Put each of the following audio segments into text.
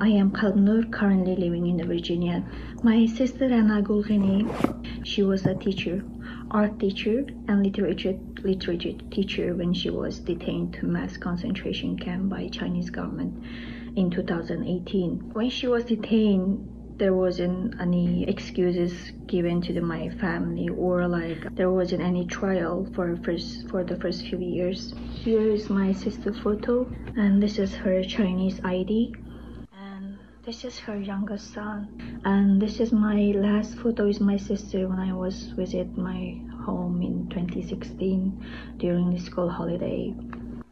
I am Kalbinur, currently living in Virginia. My sister Renagul Gheni, she was a teacher, art teacher and literature literature teacher when she was detained to mass concentration camp by Chinese government in 2018. When she was detained, there wasn't any excuses given to the, my family or like there wasn't any trial for first for the first few years. Here is my sister photo and this is her Chinese ID this is her youngest son. And this is my last photo is my sister when I was visit my home in 2016 during the school holiday.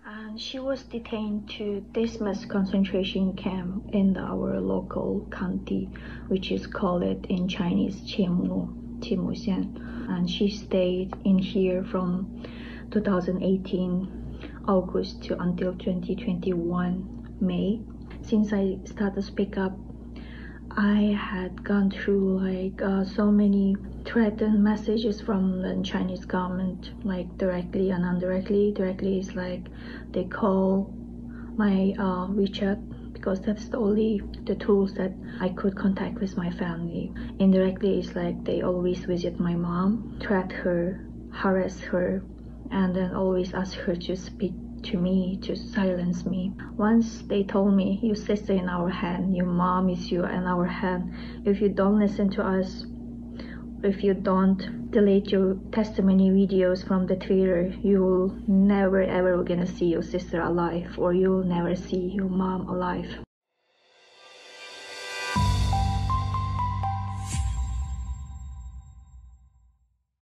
And she was detained to this mass concentration camp in our local county, which is called in Chinese Qianmu, Qimuxian. And she stayed in here from 2018 August to until 2021 May since I started speak up, I had gone through like uh, so many threatened messages from the Chinese government, like directly and indirectly. Directly is like they call my uh, WeChat because that's the only the tools that I could contact with my family. Indirectly is like they always visit my mom, threat her, harass her, and then always ask her to speak to me to silence me. Once they told me, Your sister in our hand, your mom is you in our hand. If you don't listen to us, if you don't delete your testimony videos from the Twitter, you will never ever gonna see your sister alive or you'll never see your mom alive.